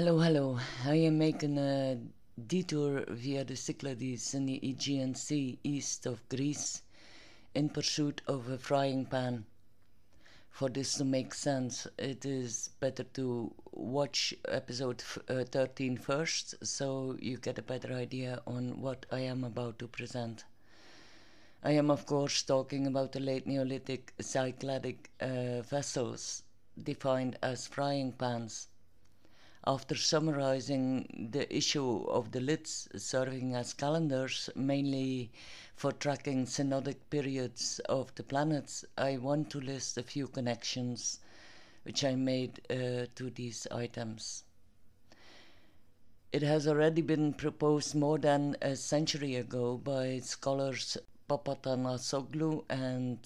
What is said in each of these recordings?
Hello, hello. I am making a detour via the Cyclades in the Aegean Sea east of Greece in pursuit of a frying pan. For this to make sense, it is better to watch episode uh, 13 first so you get a better idea on what I am about to present. I am, of course, talking about the late Neolithic Cycladic uh, vessels defined as frying pans. After summarizing the issue of the lids serving as calendars, mainly for tracking synodic periods of the planets, I want to list a few connections which I made uh, to these items. It has already been proposed more than a century ago by scholars Papatanasoglu and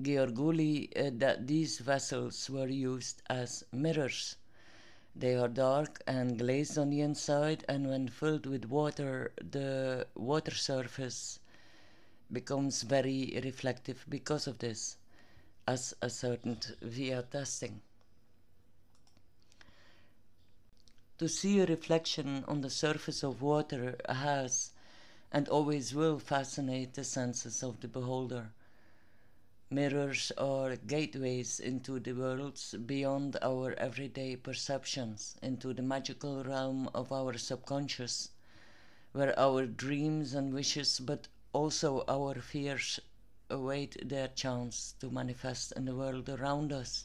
Georgouli uh, that these vessels were used as mirrors they are dark and glazed on the inside, and when filled with water, the water surface becomes very reflective because of this, as ascertained via testing. To see a reflection on the surface of water has and always will fascinate the senses of the beholder. Mirrors are gateways into the worlds beyond our everyday perceptions, into the magical realm of our subconscious, where our dreams and wishes, but also our fears, await their chance to manifest in the world around us.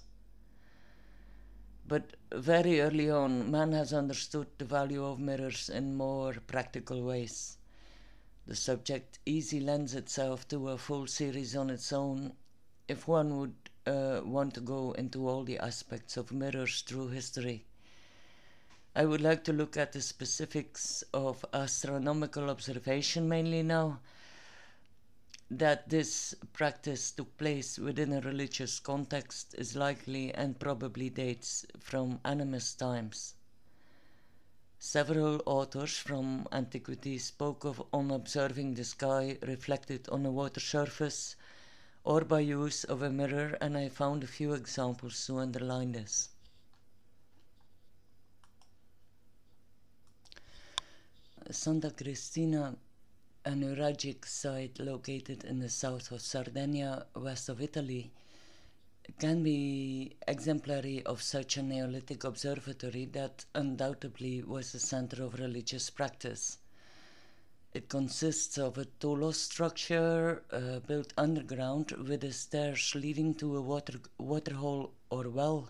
But very early on, man has understood the value of mirrors in more practical ways. The subject easily lends itself to a full series on its own if one would uh, want to go into all the aspects of mirrors through history, I would like to look at the specifics of astronomical observation mainly now. That this practice took place within a religious context is likely and probably dates from animist times. Several authors from antiquity spoke of on observing the sky reflected on a water surface or by use of a mirror and I found a few examples to underline this. Santa Cristina, a Nuraghic site located in the south of Sardinia, west of Italy, can be exemplary of such a Neolithic observatory that undoubtedly was the center of religious practice. It consists of a tholos structure uh, built underground with the stairs leading to a water waterhole or well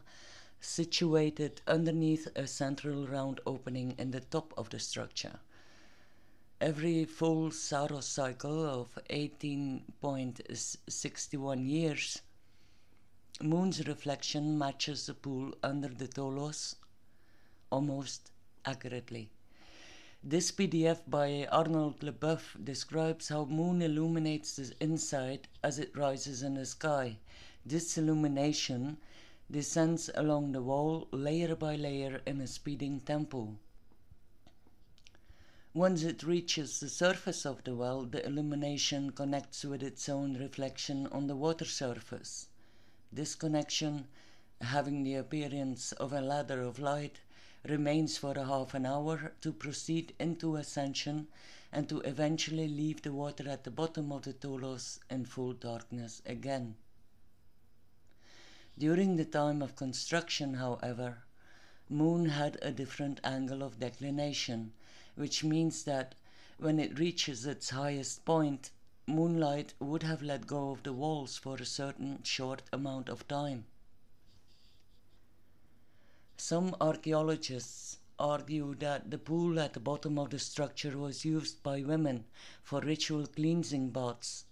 situated underneath a central round opening in the top of the structure. Every full Saros cycle of 18.61 years, moon's reflection matches the pool under the tholos almost accurately. This PDF by Arnold Lebeuf describes how moon illuminates the inside as it rises in the sky. This illumination descends along the wall layer by layer in a speeding tempo. Once it reaches the surface of the well, the illumination connects with its own reflection on the water surface. This connection, having the appearance of a ladder of light, remains for a half an hour to proceed into ascension and to eventually leave the water at the bottom of the Tholos in full darkness again. During the time of construction, however, Moon had a different angle of declination, which means that when it reaches its highest point, moonlight would have let go of the walls for a certain short amount of time. Some archaeologists argue that the pool at the bottom of the structure was used by women for ritual cleansing baths,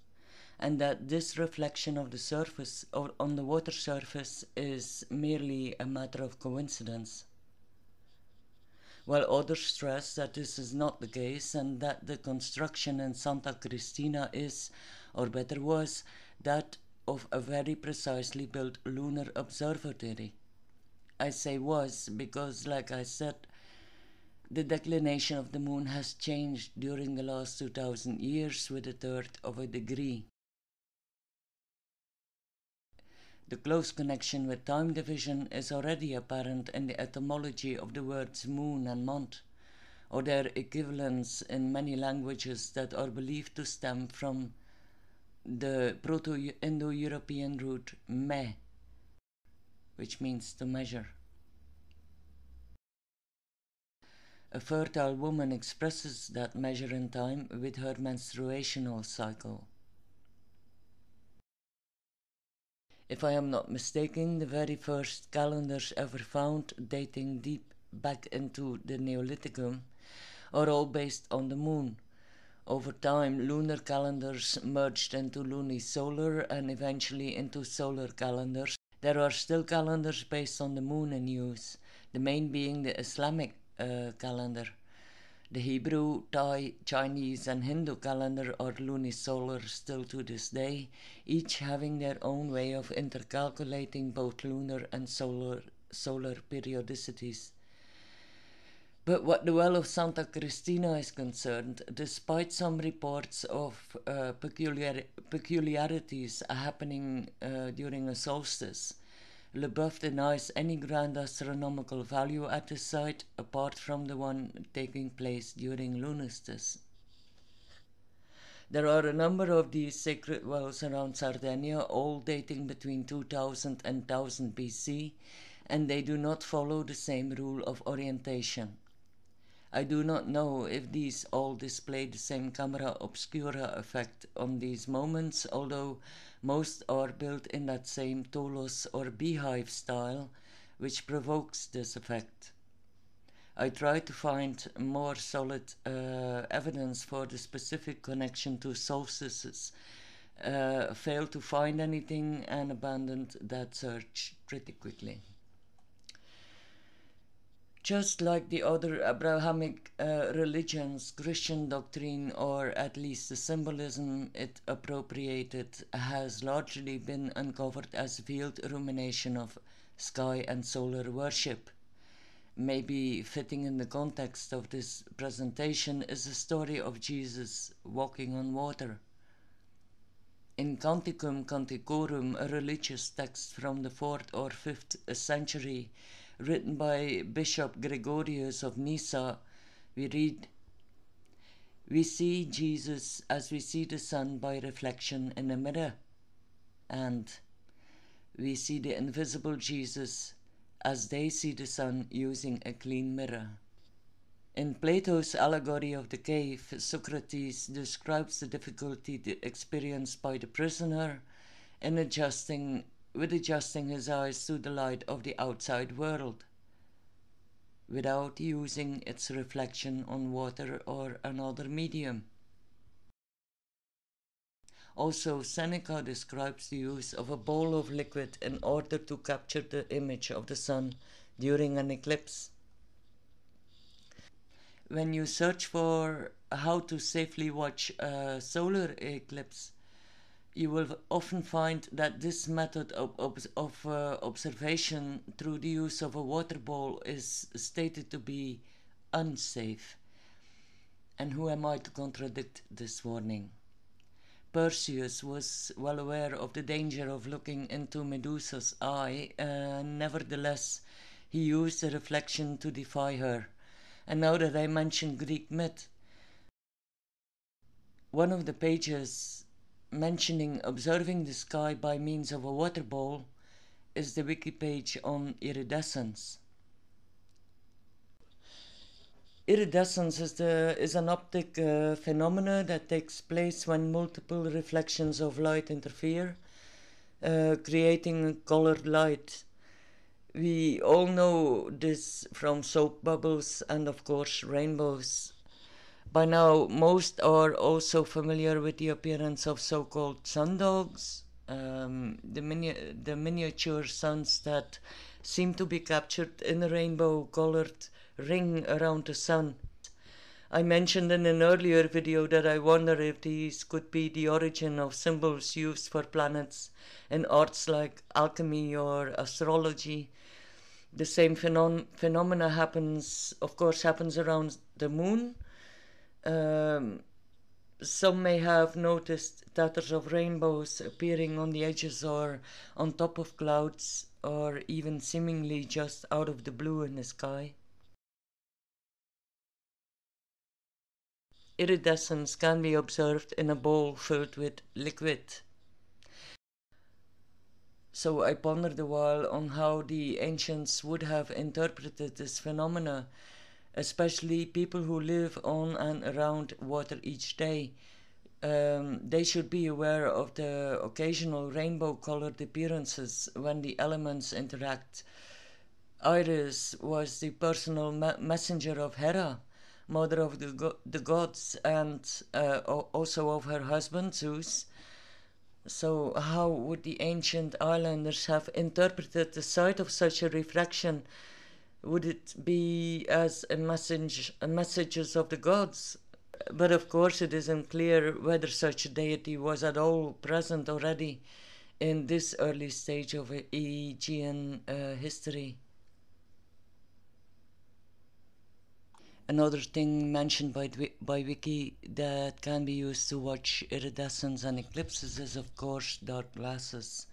and that this reflection of the surface or on the water surface is merely a matter of coincidence. While others stress that this is not the case and that the construction in Santa Cristina is, or better was, that of a very precisely built lunar observatory. I say was because, like I said, the declination of the moon has changed during the last 2000 years with a third of a degree. The close connection with time division is already apparent in the etymology of the words moon and month, or their equivalents in many languages that are believed to stem from the Proto Indo European root me, which means to measure. A fertile woman expresses that measure in time with her menstruational cycle. If I am not mistaken, the very first calendars ever found, dating deep back into the Neolithicum, are all based on the moon. Over time, lunar calendars merged into lunisolar and eventually into solar calendars. There are still calendars based on the moon in use, the main being the Islamic uh, calendar. The Hebrew, Thai, Chinese, and Hindu calendar are lunisolar still to this day, each having their own way of intercalculating both lunar and solar, solar periodicities. But what the well of Santa Cristina is concerned, despite some reports of uh, peculiar, peculiarities happening uh, during a solstice, Lebeuf denies any grand astronomical value at the site apart from the one taking place during lunastice. There are a number of these sacred wells around Sardinia, all dating between 2000 and 1000 BC, and they do not follow the same rule of orientation. I do not know if these all display the same camera obscura effect on these moments, although most are built in that same tholos or beehive style, which provokes this effect. I tried to find more solid uh, evidence for the specific connection to solstices, uh, failed to find anything, and abandoned that search pretty quickly. Just like the other Abrahamic uh, religions, Christian doctrine, or at least the symbolism it appropriated, has largely been uncovered as a veiled rumination of sky and solar worship. Maybe fitting in the context of this presentation is the story of Jesus walking on water. In Canticum Canticorum, a religious text from the 4th or 5th century, written by Bishop Gregorius of Nyssa, we read, We see Jesus as we see the sun by reflection in a mirror, and we see the invisible Jesus as they see the sun using a clean mirror. In Plato's allegory of the cave, Socrates describes the difficulty experienced by the prisoner in adjusting with adjusting his eyes to the light of the outside world without using its reflection on water or another medium. Also, Seneca describes the use of a bowl of liquid in order to capture the image of the sun during an eclipse. When you search for how to safely watch a solar eclipse, you will often find that this method of, of, of uh, observation through the use of a water bowl is stated to be unsafe. And who am I to contradict this warning? Perseus was well aware of the danger of looking into Medusa's eye, uh, nevertheless, he used the reflection to defy her. And now that I mention Greek myth, one of the pages mentioning observing the sky by means of a water bowl is the wiki page on iridescence. Iridescence is, the, is an optic uh, phenomena that takes place when multiple reflections of light interfere, uh, creating colored light. We all know this from soap bubbles and, of course, rainbows. By now, most are also familiar with the appearance of so called sundogs, um, the, mini- the miniature suns that seem to be captured in a rainbow colored ring around the sun. I mentioned in an earlier video that I wonder if these could be the origin of symbols used for planets in arts like alchemy or astrology. The same phenom- phenomena happens, of course, happens around the moon um, some may have noticed tatters of rainbows appearing on the edges or on top of clouds or even seemingly just out of the blue in the sky. Iridescence can be observed in a bowl filled with liquid. So I pondered a while on how the ancients would have interpreted this phenomena, especially people who live on and around water each day. Um, they should be aware of the occasional rainbow colored appearances when the elements interact. Iris was the personal me- messenger of Hera, mother of the, go- the gods, and uh, also of her husband Zeus so, how would the ancient islanders have interpreted the sight of such a reflection? Would it be as a message, messages of the gods? But of course, it isn't clear whether such a deity was at all present already in this early stage of Aegean uh, history. Another thing mentioned by, by Wiki that can be used to watch iridescence and eclipses is, of course, dark glasses.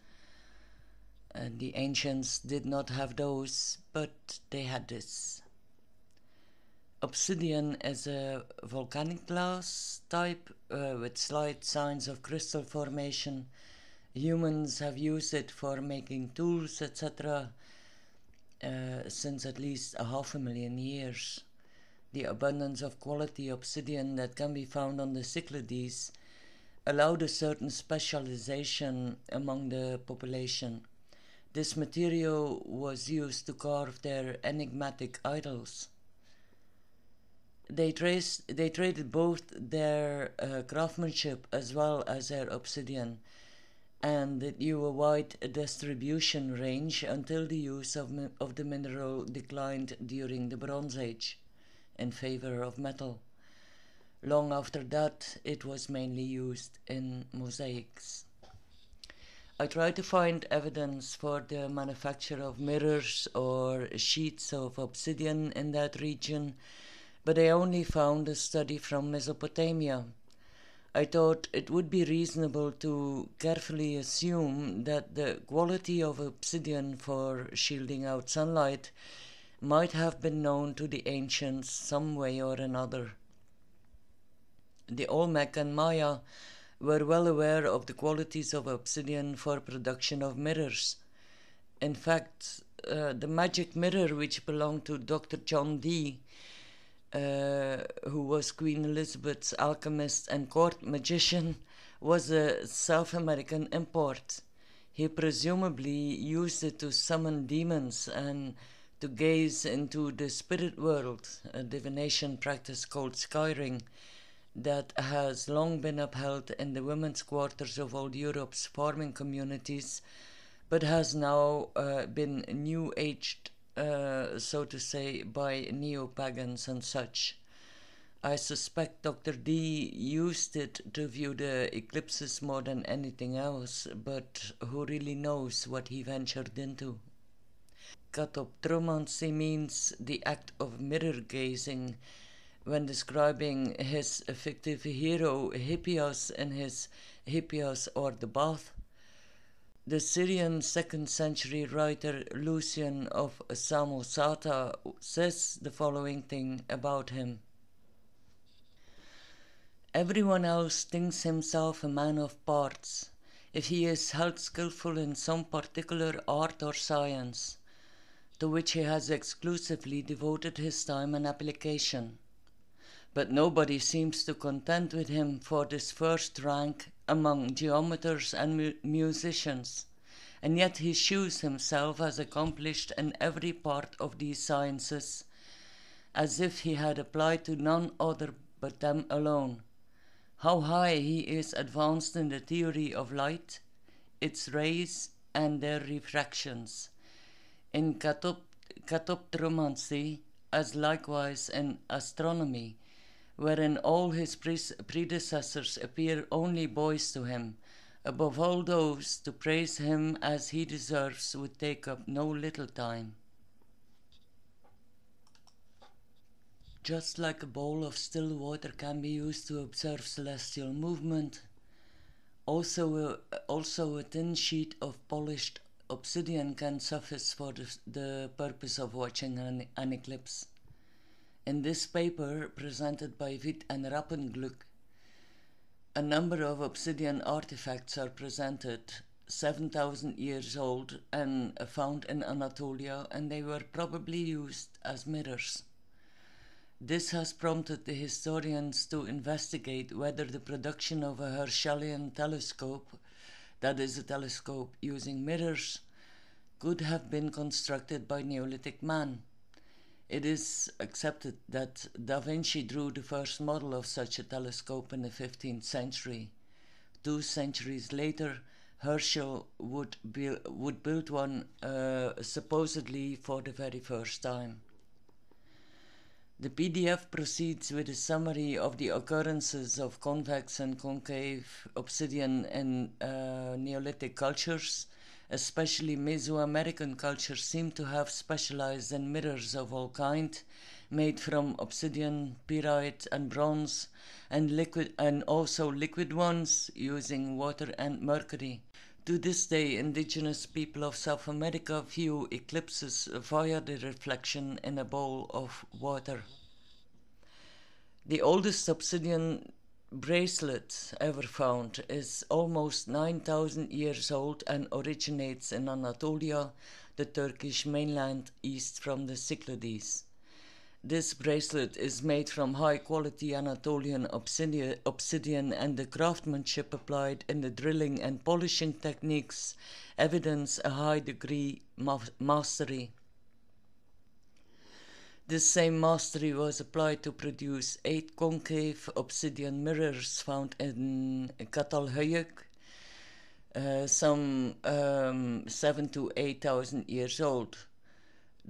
And the ancients did not have those, but they had this. Obsidian is a volcanic glass type uh, with slight signs of crystal formation. Humans have used it for making tools, etc., uh, since at least a half a million years the abundance of quality obsidian that can be found on the Cyclades allowed a certain specialization among the population. This material was used to carve their enigmatic idols. They, traced, they traded both their uh, craftsmanship as well as their obsidian, and it knew a wide distribution range until the use of, of the mineral declined during the Bronze Age in favor of metal. Long after that, it was mainly used in mosaics. I tried to find evidence for the manufacture of mirrors or sheets of obsidian in that region, but I only found a study from Mesopotamia. I thought it would be reasonable to carefully assume that the quality of obsidian for shielding out sunlight might have been known to the ancients some way or another. The Olmec and Maya were well aware of the qualities of obsidian for production of mirrors. In fact, uh, the magic mirror which belonged to Dr. John Dee, uh, who was Queen Elizabeth's alchemist and court magician, was a South American import. He presumably used it to summon demons and to gaze into the spirit world, a divination practice called scrying that has long been upheld in the women's quarters of old Europe's farming communities, but has now uh, been new aged, uh, so to say, by neo pagans and such. I suspect Dr. Dee used it to view the eclipses more than anything else, but who really knows what he ventured into? Katoptromancy means the act of mirror gazing when describing his fictive hero Hippias in his Hippias or the Bath. The Syrian second century writer Lucian of Samosata says the following thing about him. Everyone else thinks himself a man of parts, if he is held skilful in some particular art or science to which he has exclusively devoted his time and application. But nobody seems to contend with him for this first rank among geometers and mu- musicians, and yet he shews himself as accomplished in every part of these sciences, as if he had applied to none other but them alone. How high he is advanced in the theory of light, its rays, and their refractions in catoptromancy as likewise in astronomy, wherein all his pre- predecessors appear only boys to him. Above all those, to praise him as he deserves would take up no little time. just like a bowl of still water can be used to observe celestial movement, also a, also a thin sheet of polished obsidian can suffice for the, the purpose of watching an, an eclipse. In this paper, presented by Witt and Rappenglück, a number of obsidian artifacts are presented, 7,000 years old and found in Anatolia, and they were probably used as mirrors. This has prompted the historians to investigate whether the production of a Herschelian telescope, that is, a telescope using mirrors, could have been constructed by Neolithic man. It is accepted that Da Vinci drew the first model of such a telescope in the 15th century. Two centuries later, Herschel would, would build one uh, supposedly for the very first time. The PDF proceeds with a summary of the occurrences of convex and concave obsidian in uh, Neolithic cultures especially Mesoamerican cultures, seem to have specialized in mirrors of all kind, made from obsidian, pyrite, and bronze, and liquid, and also liquid ones using water and mercury. To this day, indigenous people of South America view eclipses via the reflection in a bowl of water. The oldest obsidian bracelet ever found is almost 9,000 years old and originates in Anatolia, the Turkish mainland east from the Cyclades. This bracelet is made from high quality Anatolian obsidian, and the craftsmanship applied in the drilling and polishing techniques evidence a high degree of mastery. This same mastery was applied to produce eight concave obsidian mirrors found in Catalhuyuk, uh, some um, seven to eight thousand years old.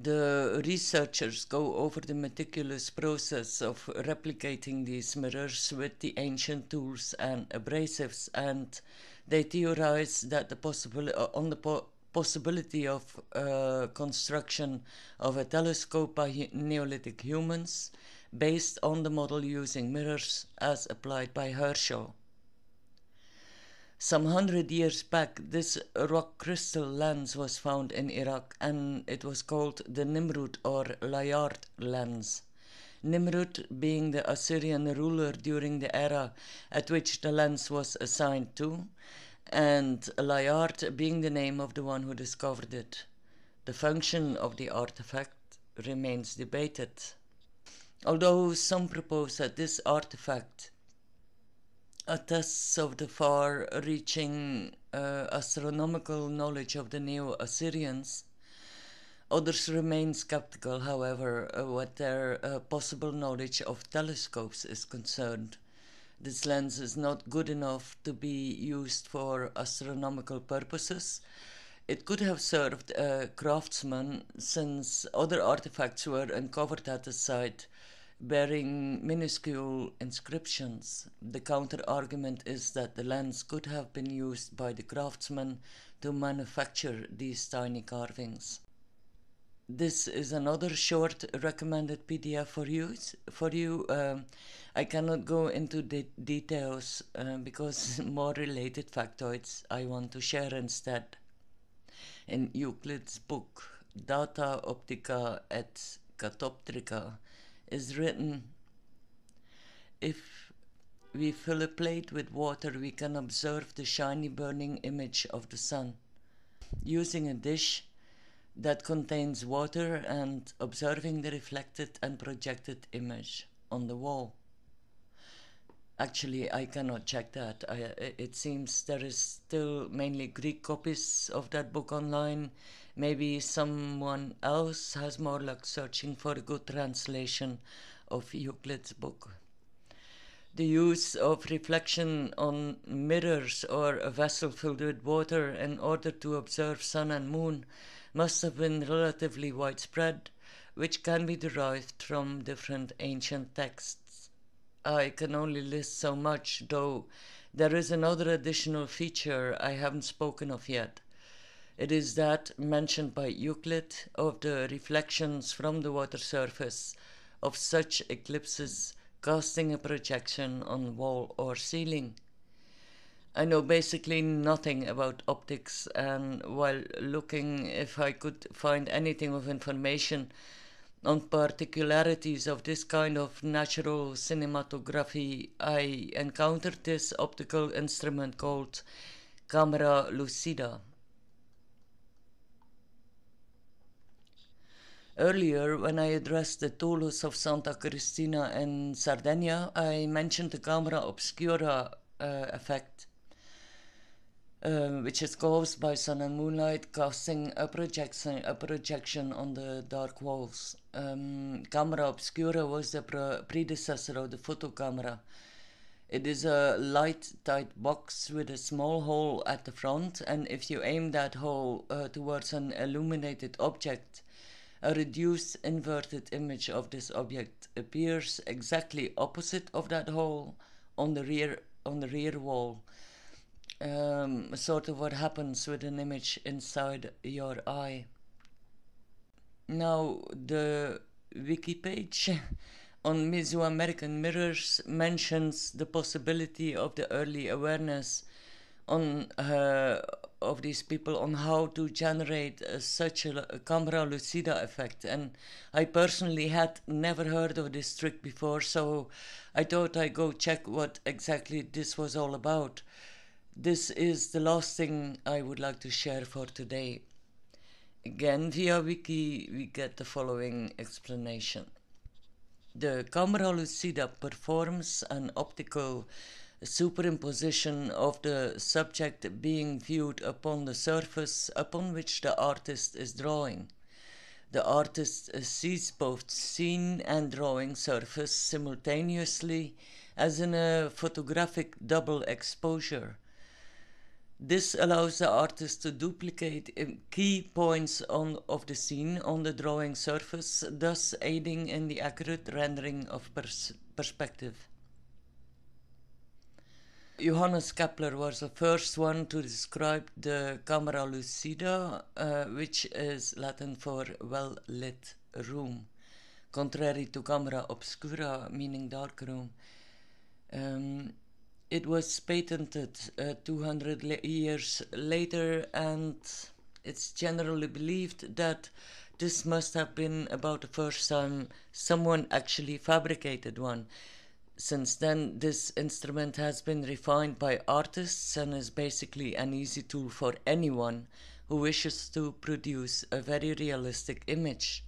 The researchers go over the meticulous process of replicating these mirrors with the ancient tools and abrasives, and they theorize that the possible uh, on the po- possibility of uh, construction of a telescope by Neolithic humans based on the model using mirrors as applied by Herschel. Some hundred years back, this rock crystal lens was found in Iraq and it was called the Nimrud or Layard lens. Nimrud being the Assyrian ruler during the era at which the lens was assigned to, and Layard being the name of the one who discovered it. The function of the artifact remains debated. Although some propose that this artifact attests of the far reaching uh, astronomical knowledge of the Neo Assyrians, others remain skeptical, however, uh, what their uh, possible knowledge of telescopes is concerned this lens is not good enough to be used for astronomical purposes. It could have served a craftsman since other artifacts were uncovered at the site bearing minuscule inscriptions. The counter argument is that the lens could have been used by the craftsman to manufacture these tiny carvings. This is another short recommended PDF for you. For you, um, I cannot go into the details uh, because more related factoids I want to share instead. In Euclid's book, Data Optica et Catoptrica, is written If we fill a plate with water, we can observe the shiny burning image of the sun. Using a dish, that contains water and observing the reflected and projected image on the wall. Actually, I cannot check that. I, it seems there is still mainly Greek copies of that book online. Maybe someone else has more luck searching for a good translation of Euclid's book. The use of reflection on mirrors or a vessel filled with water in order to observe sun and moon must have been relatively widespread, which can be derived from different ancient texts. I can only list so much, though there is another additional feature I haven't spoken of yet. It is that mentioned by Euclid of the reflections from the water surface of such eclipses casting a projection on wall or ceiling. I know basically nothing about optics, and while looking if I could find anything of information on particularities of this kind of natural cinematography, I encountered this optical instrument called camera lucida. Earlier, when I addressed the Tholos of Santa Cristina in Sardinia, I mentioned the camera obscura uh, effect, uh, which is caused by sun and moonlight casting a projection, a projection on the dark walls. Um, camera obscura was the pre- predecessor of the photo camera. It is a light tight box with a small hole at the front, and if you aim that hole uh, towards an illuminated object, a reduced inverted image of this object appears exactly opposite of that hole on the rear on the rear wall. Um, sort of what happens with an image inside your eye. Now the wiki page on Mesoamerican mirrors mentions the possibility of the early awareness on uh, of these people on how to generate uh, such a, a camera lucida effect and i personally had never heard of this trick before so i thought i'd go check what exactly this was all about this is the last thing i would like to share for today again via wiki we get the following explanation the camera lucida performs an optical superimposition of the subject being viewed upon the surface upon which the artist is drawing. The artist sees both scene and drawing surface simultaneously as in a photographic double exposure. This allows the artist to duplicate key points on, of the scene on the drawing surface, thus aiding in the accurate rendering of pers- perspective. Johannes Kepler was the first one to describe the camera lucida, uh, which is Latin for well lit room, contrary to camera obscura, meaning dark room. Um, it was patented uh, 200 le- years later, and it's generally believed that this must have been about the first time someone actually fabricated one since then, this instrument has been refined by artists and is basically an easy tool for anyone who wishes to produce a very realistic image.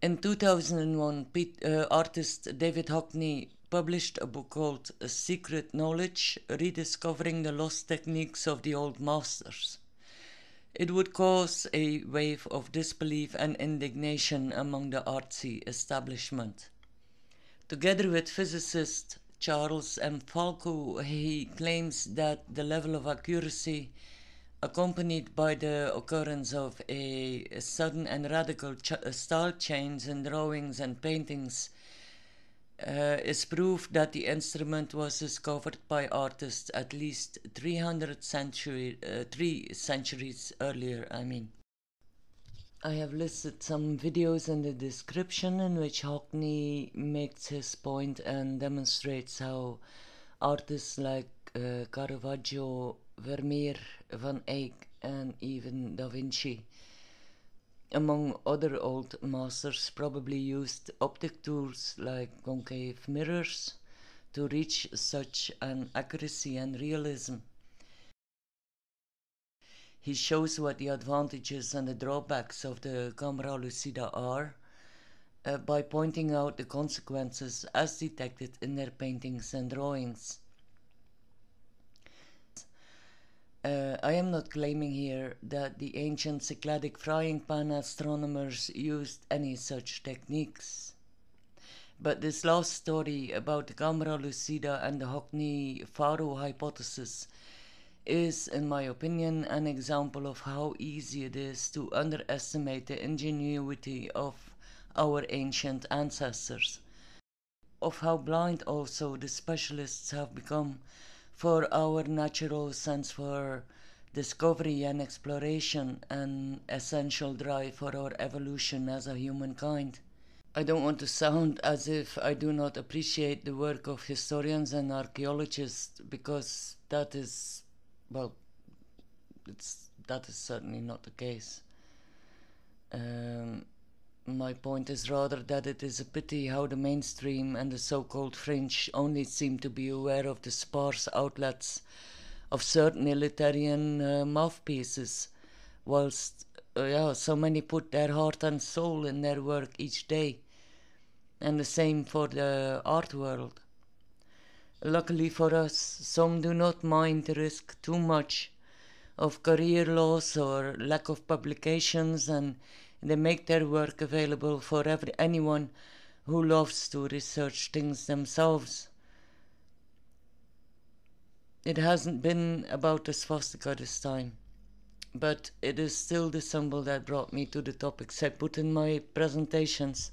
In 2001, Pete, uh, artist David Hockney published a book called a Secret Knowledge Rediscovering the Lost Techniques of the Old Masters. It would cause a wave of disbelief and indignation among the artsy establishment. Together with physicist Charles M. Falco, he claims that the level of accuracy, accompanied by the occurrence of a, sudden and radical ch- style change in drawings and paintings, uh, is proof that the instrument was discovered by artists at least 300 century, uh, three centuries earlier. I mean. I have listed some videos in the description in which Hockney makes his point and demonstrates how artists like uh, Caravaggio, Vermeer, Van Eyck, and even Da Vinci, among other old masters, probably used optic tools like concave mirrors to reach such an accuracy and realism. He shows what the advantages and the drawbacks of the camera lucida are uh, by pointing out the consequences as detected in their paintings and drawings. Uh, I am not claiming here that the ancient Cycladic frying pan astronomers used any such techniques. But this last story about the camera lucida and the Hockney Falco hypothesis is, in my opinion, an example of how easy it is to underestimate the ingenuity of our ancient ancestors, of how blind also the specialists have become for our natural sense for discovery and exploration, an essential drive for our evolution as a humankind. I don't want to sound as if I do not appreciate the work of historians and archaeologists because that is, well, it's that is certainly not the case. Um, my point is rather that it is a pity how the mainstream and the so-called fringe only seem to be aware of the sparse outlets of certain elitarian uh, mouthpieces, whilst uh, yeah, so many put their heart and soul in their work each day and the same for the art world. Luckily for us, some do not mind the risk too much of career loss or lack of publications and they make their work available for every, anyone who loves to research things themselves. It hasn't been about the swastika this time, but it is still the symbol that brought me to the topics I put in my presentations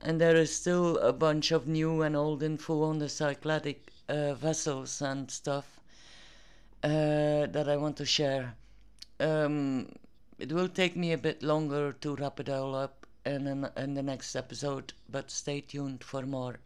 and there is still a bunch of new and old info on the Cycladic uh, vessels and stuff uh, that I want to share. Um, it will take me a bit longer to wrap it all up in, an, in the next episode, but stay tuned for more.